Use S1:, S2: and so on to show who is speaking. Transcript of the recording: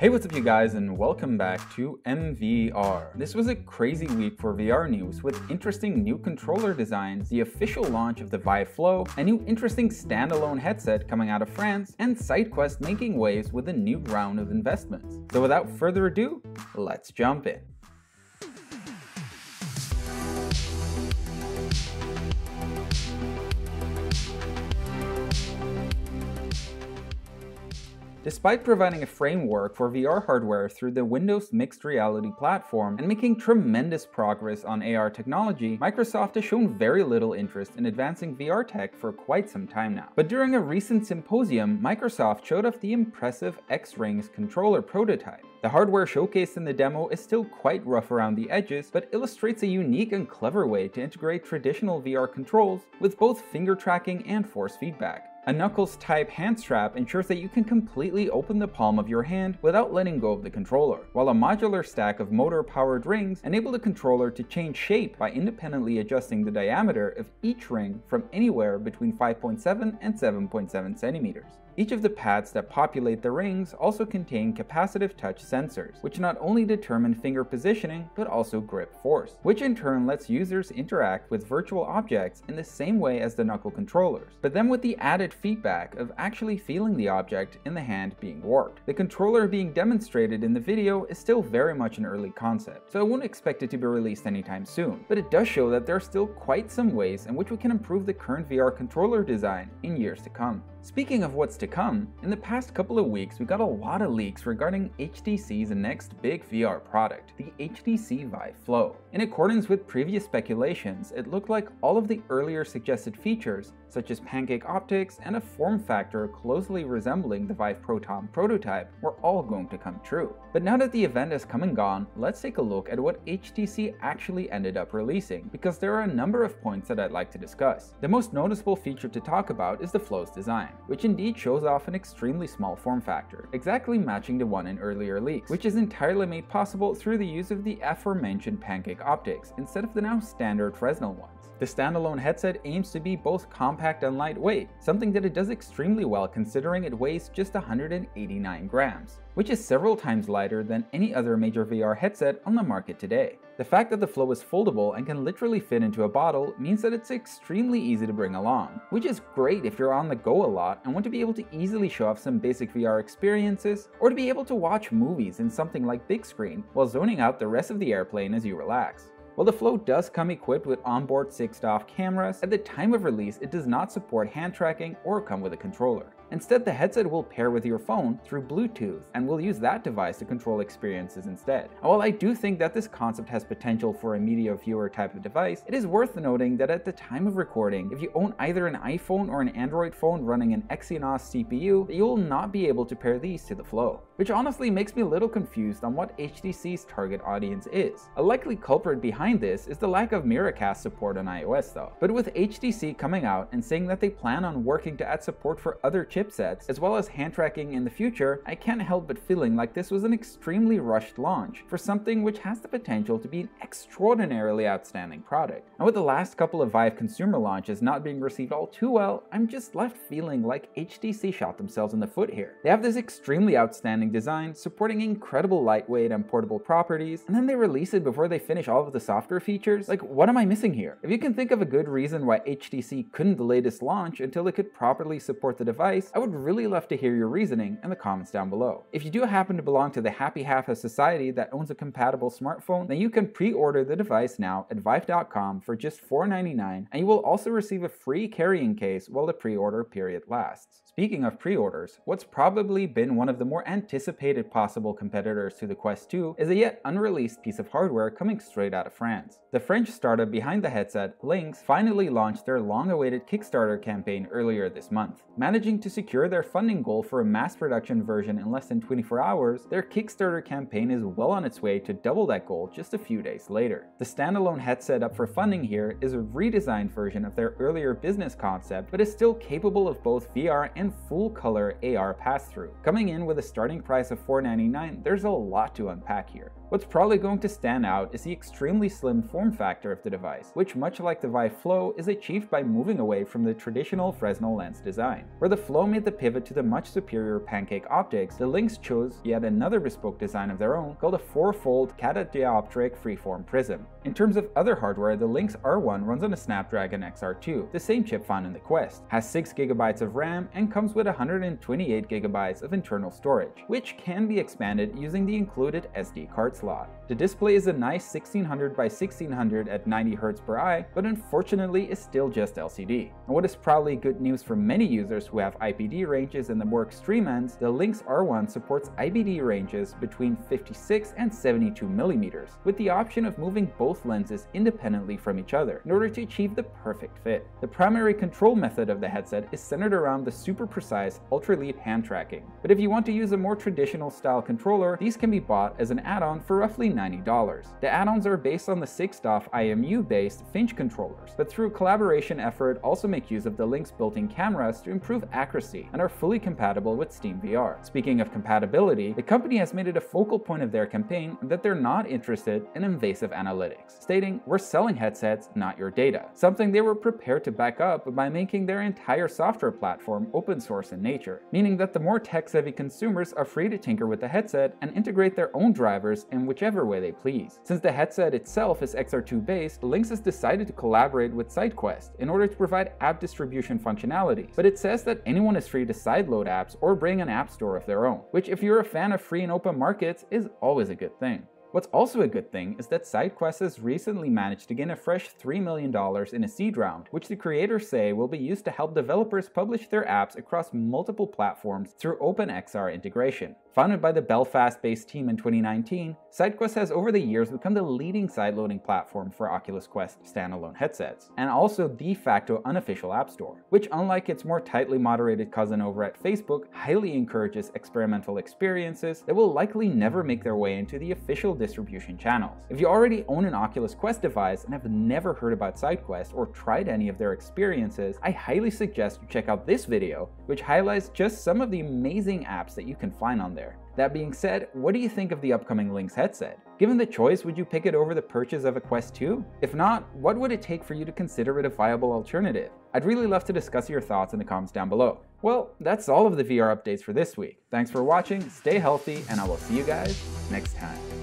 S1: Hey, what's up you guys and welcome back to MVR. This was a crazy week for VR news with interesting new controller designs, the official launch of the Vive Flow, a new interesting standalone headset coming out of France, and SideQuest making waves with a new round of investments. So without further ado, let's jump in. Despite providing a framework for VR hardware through the Windows Mixed Reality platform and making tremendous progress on AR technology, Microsoft has shown very little interest in advancing VR tech for quite some time now. But during a recent symposium, Microsoft showed off the impressive X-Rings controller prototype. The hardware showcased in the demo is still quite rough around the edges, but illustrates a unique and clever way to integrate traditional VR controls with both finger tracking and force feedback. A Knuckles type hand strap ensures that you can completely open the palm of your hand without letting go of the controller, while a modular stack of motor powered rings enable the controller to change shape by independently adjusting the diameter of each ring from anywhere between 5.7 and 7.7 centimeters. Each of the pads that populate the rings also contain capacitive touch sensors, which not only determine finger positioning, but also grip force, which in turn lets users interact with virtual objects in the same way as the knuckle controllers, but then with the added feedback of actually feeling the object in the hand being worked. The controller being demonstrated in the video is still very much an early concept, so I wouldn't expect it to be released anytime soon, but it does show that there are still quite some ways in which we can improve the current VR controller design in years to come. Speaking of what's to come, in the past couple of weeks we got a lot of leaks regarding HTC's next big VR product, the HTC Vive Flow. In accordance with previous speculations, it looked like all of the earlier suggested features, such as pancake optics and a form factor closely resembling the Vive Proton prototype, were all going to come true. But now that the event has come and gone, let's take a look at what HTC actually ended up releasing, because there are a number of points that I'd like to discuss. The most noticeable feature to talk about is the Flow's design which indeed shows off an extremely small form factor, exactly matching the one in earlier leaks, which is entirely made possible through the use of the aforementioned pancake optics, instead of the now standard Fresnel ones. The standalone headset aims to be both compact and lightweight, something that it does extremely well considering it weighs just 189 grams, which is several times lighter than any other major VR headset on the market today. The fact that the Flow is foldable and can literally fit into a bottle means that it's extremely easy to bring along, which is great if you're on the go a lot and want to be able to easily show off some basic VR experiences, or to be able to watch movies in something like Bigscreen while zoning out the rest of the airplane as you relax. While the Flow does come equipped with onboard 6DoF cameras, at the time of release it does not support hand tracking or come with a controller. Instead, the headset will pair with your phone through Bluetooth and will use that device to control experiences instead. And while I do think that this concept has potential for a media viewer type of device, it is worth noting that at the time of recording, if you own either an iPhone or an Android phone running an Exynos CPU, you will not be able to pair these to the Flow. Which honestly makes me a little confused on what HTC's target audience is. A likely culprit behind this is the lack of Miracast support on iOS though. But with HTC coming out and saying that they plan on working to add support for other chips chipsets, as well as hand tracking in the future, I can't help but feeling like this was an extremely rushed launch for something which has the potential to be an extraordinarily outstanding product. And with the last couple of Vive consumer launches not being received all too well, I'm just left feeling like HTC shot themselves in the foot here. They have this extremely outstanding design, supporting incredible lightweight and portable properties, and then they release it before they finish all of the software features? Like, what am I missing here? If you can think of a good reason why HTC couldn't delay this launch until it could properly support the device, I would really love to hear your reasoning in the comments down below. If you do happen to belong to the happy half of society that owns a compatible smartphone, then you can pre-order the device now at Vive.com for just $4.99 and you will also receive a free carrying case while the pre-order period lasts. Speaking of pre-orders, what's probably been one of the more anticipated possible competitors to the Quest 2 is a yet unreleased piece of hardware coming straight out of France. The French startup behind the headset, Lynx, finally launched their long-awaited Kickstarter campaign earlier this month. Managing to secure their funding goal for a mass production version in less than 24 hours, their Kickstarter campaign is well on its way to double that goal just a few days later. The standalone headset up for funding here is a redesigned version of their earlier business concept, but is still capable of both VR and full color AR pass-through. Coming in with a starting price of 499, there's a lot to unpack here. What's probably going to stand out is the extremely slim form factor of the device, which much like the Vive Flow is achieved by moving away from the traditional Fresnel lens design. Where the Flow made the pivot to the much superior pancake optics, the Lynx chose yet another bespoke design of their own called a four-fold catadioptric freeform prism. In terms of other hardware, the Lynx R1 runs on a Snapdragon XR2, the same chip found in the Quest, has 6GB of RAM, and comes with 128GB of internal storage, which can be expanded using the included SD card slot. The display is a nice 1600 by 1600 at 90Hz per eye, but unfortunately is still just LCD. And what is probably good news for many users who have IPD ranges in the more extreme ends, the Lynx R1 supports IPD ranges between 56 and 72 millimeters, with the option of moving both lenses independently from each other in order to achieve the perfect fit. The primary control method of the headset is centered around the super precise Ultraleap hand tracking, but if you want to use a more traditional style controller, these can be bought as an add-on for roughly $90. The add-ons are based on the 6DoF IMU-based Finch controllers, but through collaboration effort also make use of the Lynx built-in cameras to improve accuracy and are fully compatible with Steam VR. Speaking of compatibility, the company has made it a focal point of their campaign that they're not interested in invasive analytics, stating, we're selling headsets, not your data, something they were prepared to back up by making their entire software platform open source in nature, meaning that the more tech-savvy consumers are free to tinker with the headset and integrate their own drivers in whichever way they please. Since the headset itself is XR2 based, Lynx has decided to collaborate with SideQuest in order to provide app distribution functionality, but it says that anyone is free to sideload apps or bring an app store of their own, which if you're a fan of free and open markets is always a good thing. What's also a good thing is that SideQuest has recently managed to gain a fresh $3 million in a seed round, which the creators say will be used to help developers publish their apps across multiple platforms through OpenXR integration. Founded by the Belfast-based team in 2019, SideQuest has over the years become the leading sideloading platform for Oculus Quest standalone headsets, and also de facto unofficial app store, which unlike its more tightly moderated cousin over at Facebook, highly encourages experimental experiences that will likely never make their way into the official distribution channels. If you already own an Oculus Quest device and have never heard about SideQuest or tried any of their experiences, I highly suggest you check out this video, which highlights just some of the amazing apps that you can find on there. That being said, what do you think of the upcoming Lynx headset? Given the choice, would you pick it over the purchase of a Quest 2? If not, what would it take for you to consider it a viable alternative? I'd really love to discuss your thoughts in the comments down below. Well, that's all of the VR updates for this week. Thanks for watching, stay healthy, and I will see you guys next time.